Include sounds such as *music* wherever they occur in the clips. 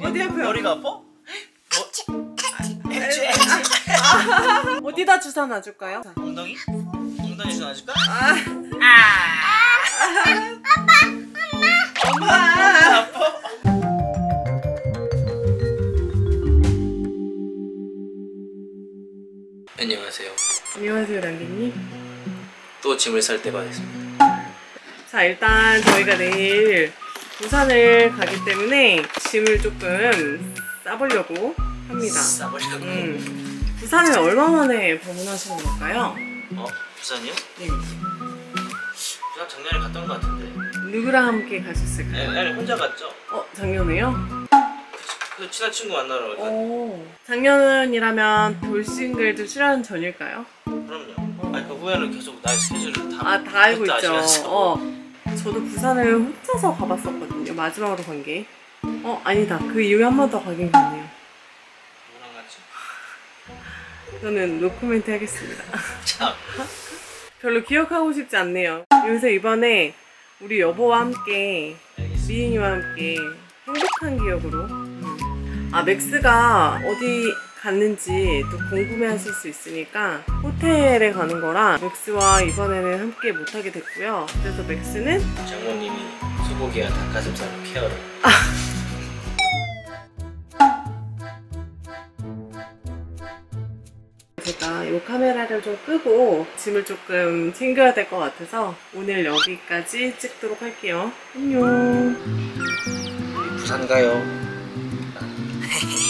어디 아파요? 머리가 아파? 뭐? 액체 어디다 주사 놔줄까요? 자. 엉덩이? 엉덩이 좀 놔줄까? 엄마! 아파? 안녕하세요. 안녕하세요, 랑기님. 또 짐을 쌀 때가 됐습니다. 자, 일단 저희가 내일 부산을 가기 때문에 짐을 조금 싸보려고 합니다. 싸버리고. 음, 부산을 얼마 만에 방문하시는 걸까요? 어? 부산이요? 네. 부산 작년에 갔던 것 같은데. 누구랑 함께 가셨을까요? 아니, 아니 혼자 갔죠? 어, 작년에요? 그 친한 친구 만나러 갔 어. 작년이라면 돌싱글도 출연 전일까요? 그럼요. 아니 그 후에는 계속 나의 스케줄을 다. 아, 다 알고 있죠. 아시면서. 어. 저도 부산을 혼자서 가봤었거든요. 마지막으로 간 게. 어, 아니다. 그 이후에 한 번 더 가긴 갔네요. 누구랑 갔지? 저는 노코멘트 하겠습니다. 참. *laughs* 별로 기억하고 싶지 않네요. 그래서 이번에 우리 여보와 함께. 미인이와 함께 행복한 기억으로 음. 아 맥스가 어디 갔는지 또 궁금해 하실 수 있으니까 호텔에 가는 거라 맥스와 이번에는 함께 못하게 됐고요. 그래서 맥스는 장모님이 소고기와 닭가슴살 케어를. *laughs* 제가 이 카메라를 좀 끄고 짐을 조금 챙겨야 될 것 같아서 오늘 여기까지 찍도록 할게요. 안녕. 부산 가요. *laughs*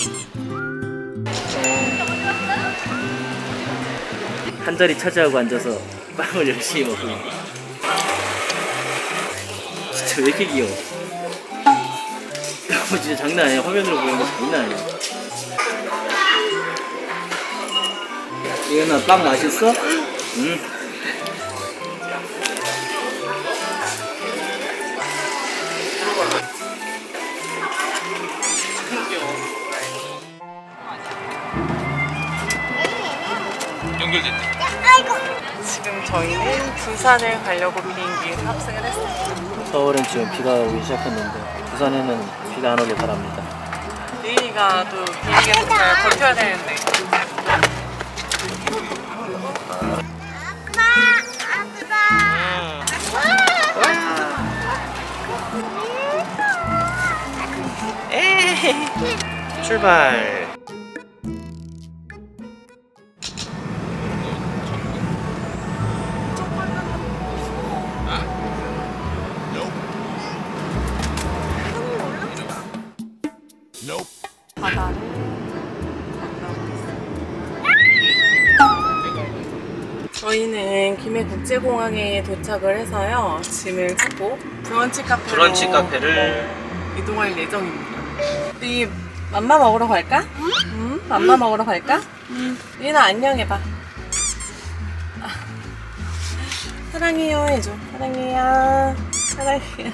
한 자리 차지하고 앉아서 빵을 열심히 먹고. 진짜 왜 이렇게 귀여워? *laughs* 이거 진짜 장난 아니야. 화면으로 보는 거 장난 아니야. 이거나 빵 맛있어? 응. 지금 저희는 부산을 가려고 비행기에 탑승을 했습니다. 서울은 지금 비가 오기 시작했는데 부산에는 비가 안 오길 바랍니다. 리인이가 또 비행기에서 잘 버텨야 되는데. 출발. 바다를 저희는 김해 국제공항에 도착을 해서요 짐을 찾고 브런치 카페로 브런치 카페를 이동할 예정입니다. 우리 맘마 먹으러 갈까? 응? 맘마 먹으러 갈까? 응. 리나 안녕 해봐. 아. 사랑해요 해줘. 사랑해요. 사랑해요.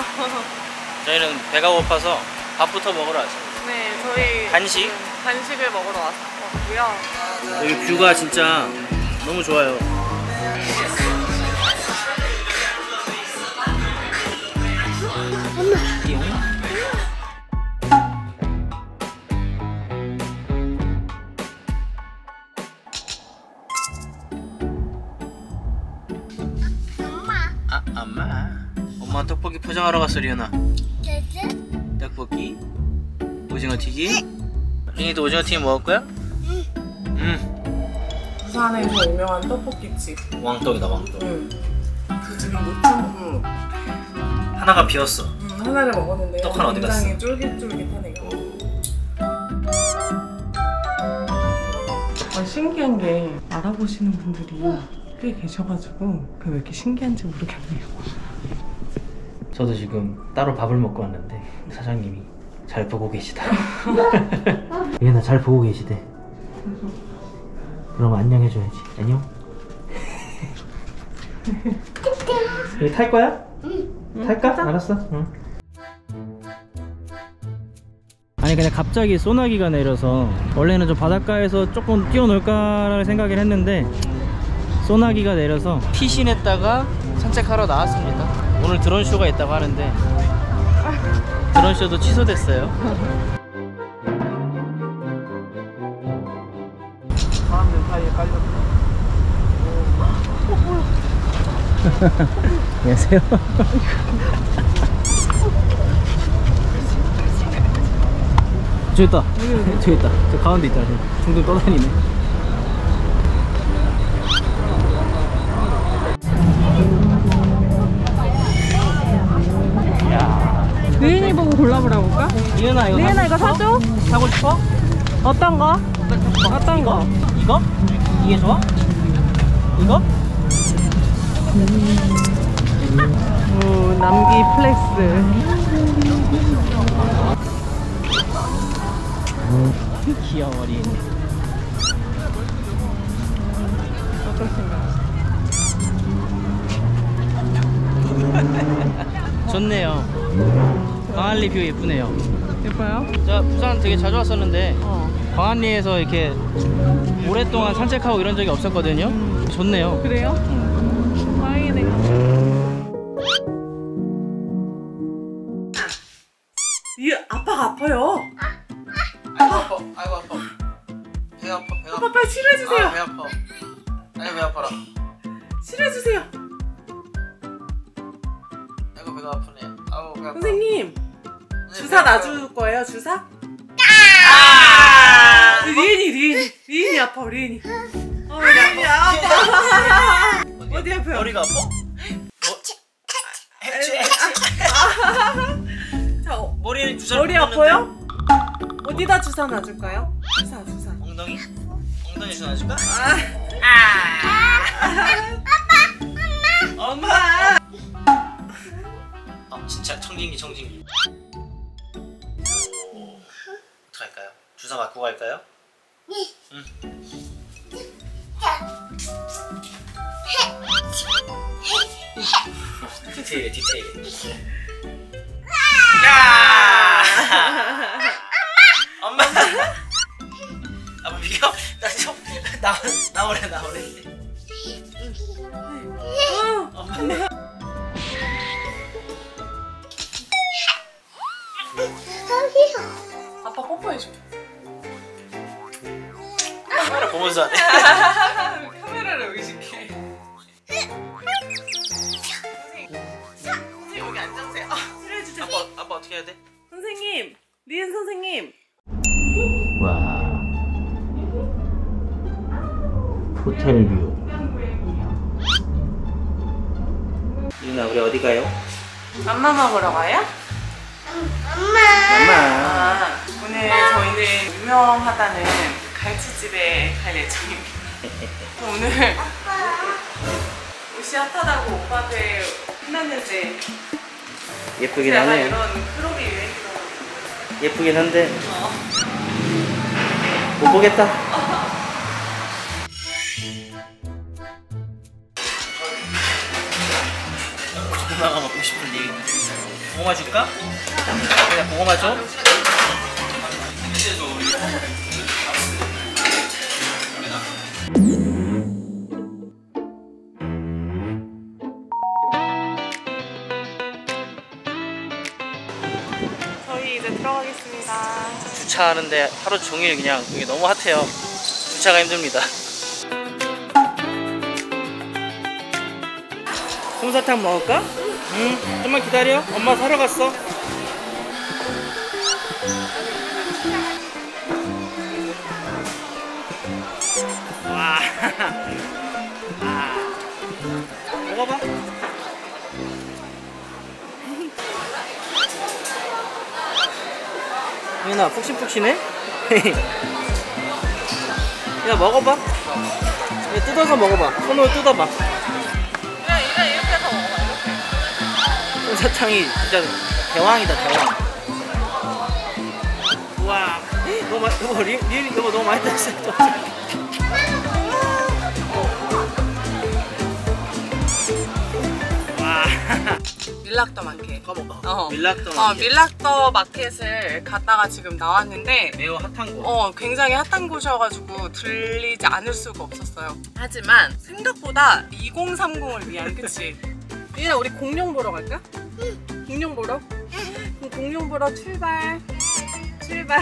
*laughs* 저희는 배가 고파서 밥부터 먹으러 왔습니다. 네, 저희 간식? 지금 간식을 먹으러 왔고요. 여기 뷰가 진짜 너무 좋아요. 엄마. 아, 엄마. 엄마 떡볶이 포장하러 갔어, 리연아. 떡볶이, 오징어 튀김. 리니도 오징어 튀김 먹을 거야? 응. 부산에서 유명한 떡볶이집. 왕떡이다, 왕떡. 응. 그 지금 못 참고 하나가 비었어. 음, 하나를 먹었는데 떡 하나 어디 갔어? 굉장히 쫄깃쫄깃하네요. 아, 신기한 게 알아보시는 분들이 꽤 계셔가지고 그게 왜 이렇게 신기한지 모르겠네요. 저도 지금 따로 밥을 먹고 왔는데 사장님이 잘 보고 계시다. *laughs* 얘나 잘 보고 계시대. 그럼 안녕 해줘야지. 안녕. 여기 탈 거야? 응. 탈까? 알았어. 응. 아니 그냥 갑자기 소나기가 내려서 원래는 좀 바닷가에서 조금 뛰어놀까라는 생각을 했는데 소나기가 내려서 피신했다가 산책하러 나왔습니다. 오늘 드론 쇼가 있다고 하는데 드론 쇼도 취소됐어요. 사람들 사이에 깔렸어. 안녕하세요. 저기 있다. 저기 있다. 저 가운데 있다. 저 둥둥 떠다니네. 골라보라 볼까? 리은아 이거 사고 이거? 사줘? 사고 싶어? 어떤 거? 어떤 거? 이거? 이게 좋아? 이거? 오, 남기 flex. 귀여워 어린. 어떤 생각? *laughs* 좋네요. 광안리 view 예쁘네요. 예뻐요? 저 부산 되게 자주 왔었는데 어. 광안리에서 이렇게 오랫동안 산책하고 이런 적이 없었거든요. 좋네요. 그래요? 다행이네. 이 아빠가 아파요. 아이고 아파. 아이고 아파. 배 아파. 배 아파 빨리 치료해주세요. 아, 배 아파. 아이고 배 아파라. 치료해주세요. 아이고 배가 아프네. 아우 배 아파. 선생님, 주사 배 아파요. 놔줄 거예요? 주사? 아! 리은이 리은이 리은이 아파 리은이. 어, 리은이 아파. 어디 아파요? 머리가 아파? *laughs* 자, 어, 머리에 주사를 머리 아파요? 어디다 주사 놔줄까요? 주사 주사. 엉덩이? 엉덩이 주사 놔줄까? 엄마. 아 진짜 청진기 청진기. 주사 맞고 갈까요? 응. 디테일해 디테일해. 카메라 보면서 하네. *laughs* 카메라를 의식해. 선생님 여기 앉으세요. 치료해주세요. 아빠 아빠 어떻게 해야 돼? 선생님, 리은 선생님. 와 호텔 view 리은아 우리 어디 가요? 맘마 먹으러 가요? 엄마 아, 오늘 저희는 유명하다는 갈치집에 갈 예정입니다. *laughs* 오늘 옷이 핫하다고 오빠한테 혼났는데 예쁘긴 약간 하네요 이런 크롭이 유행이더라고요. 예쁘긴 한데 어. 못 보겠다 고구마가 먹고 싶은 리 고구마 줄까? 그냥 고구마 줘? 주차하는데 하루 종일 그냥 여기 너무 핫해요. 주차가 힘듭니다. 솜사탕 먹을까? 응. 좀만 기다려. 엄마 사러 갔어. 와. *laughs* 아. 먹어봐. 민아 푹신푹신해? *laughs* 야 먹어봐 야, 뜯어서 먹어봐 손으로 뜯어봐 그냥 이렇게 해서 먹어봐. 이렇게. 솜사탕이 진짜 대왕이다 대왕 우와 *gasps* 너무 많이 너무 리, 리, 너무 너무 많이 뜯었어 밀락더 마켓. 까먹어 어. 밀락도 어, 밀락더 마켓을 갔다가 지금 나왔는데 매우 핫한 곳 어, 굉장히 핫한 곳이어가지고 들리지 않을 수가 없었어요. 하지만 생각보다 2030을 위한 그치? *laughs* 유인아 우리 공룡 보러 갈까? 공룡 보러? 그럼 공룡 보러 출발. 출발.